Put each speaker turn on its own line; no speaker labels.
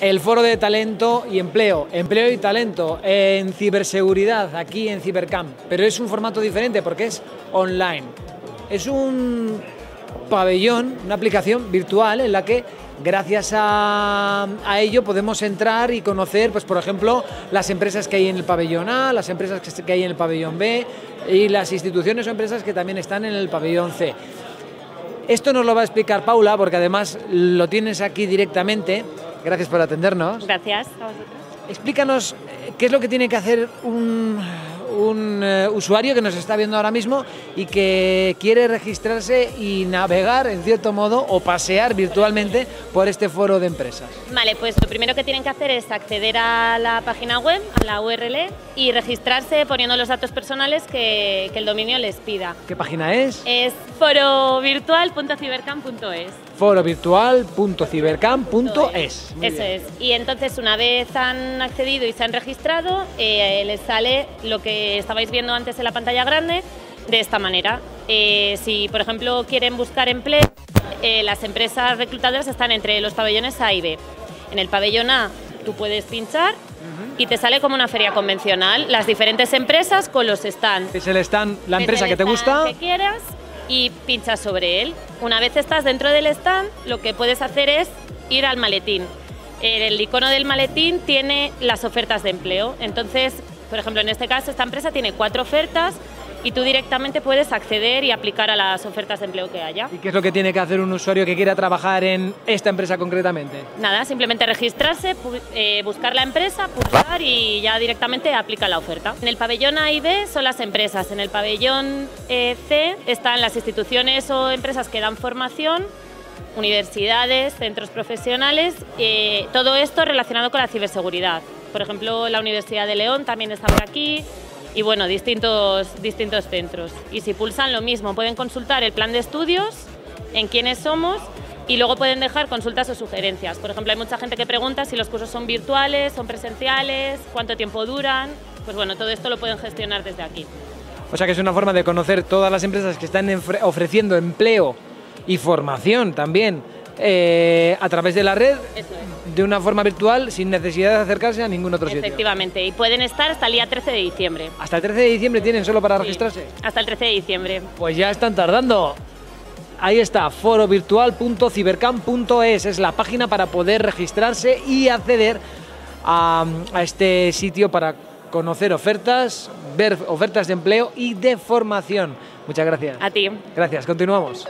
el foro de talento y empleo, empleo y talento en ciberseguridad aquí en Cibercamp, pero es un formato diferente porque es online. Es un pabellón, una aplicación virtual en la que gracias a, a, ello podemos entrar y conocer, pues por ejemplo, las empresas que hay en el pabellón A, las empresas que hay en el pabellón B y las instituciones o empresas que también están en el pabellón C. Esto nos lo va a explicar Paula, porque además lo tienes aquí directamente. Gracias por atendernos.
Gracias.
Explícanos eh, qué es lo que tiene que hacer un, un uh, usuario que nos está viendo ahora mismo y que quiere registrarse y navegar, en cierto modo, o pasear virtualmente por este foro de empresas.
Vale, pues lo primero que tienen que hacer es acceder a la página web, a la URL, y registrarse poniendo los datos personales que, que el dominio les pida.
¿Qué página es?
Es forovirtual.cibercamp.es
forovirtual.cibercamp.es.
Eso es. Y entonces una vez han accedido y se han registrado, eh, les sale lo que estabais viendo antes en la pantalla grande de esta manera. Eh, si, por ejemplo, quieren buscar empleo, eh, las empresas reclutadoras están entre los pabellones A y B. En el pabellón A tú puedes pinchar y te sale como una feria convencional, las diferentes empresas con los stands.
Es el stand, la empresa
Es
que te gusta.
Que quieras y pinchas sobre él. Una vez estás dentro del stand, lo que puedes hacer es ir al maletín. El icono del maletín tiene las ofertas de empleo. Entonces, por ejemplo, en este caso, esta empresa tiene cuatro ofertas y tú directamente puedes acceder y aplicar a las ofertas de empleo que haya.
¿Y qué es lo que tiene que hacer un usuario que quiera trabajar en esta empresa concretamente?
Nada, simplemente registrarse, eh, buscar la empresa, pulsar y ya directamente aplica la oferta. En el pabellón A y B son las empresas, en el pabellón eh, C están las instituciones o empresas que dan formación, universidades, centros profesionales, eh, todo esto relacionado con la ciberseguridad. Por ejemplo, la Universidad de León también está por aquí y bueno, distintos, distintos centros. Y si pulsan lo mismo, pueden consultar el plan de estudios, en quiénes somos y luego pueden dejar consultas o sugerencias. Por ejemplo, hay mucha gente que pregunta si los cursos son virtuales, son presenciales, cuánto tiempo duran. Pues bueno, todo esto lo pueden gestionar desde aquí.
O sea que es una forma de conocer todas las empresas que están ofreciendo empleo y formación también eh, a través de la red
es.
de una forma virtual sin necesidad de acercarse a ningún otro sitio.
Efectivamente, y pueden estar hasta el día 13 de diciembre.
Hasta el 13 de diciembre tienen solo para
Sí,
registrarse.
Hasta el 13 de diciembre.
Pues ya están tardando. Ahí está, forovirtual.cibercamp.es es la página para poder registrarse y acceder a, a este sitio para conocer ofertas, ver ofertas de empleo y de formación. Muchas gracias.
A ti.
Gracias, continuamos.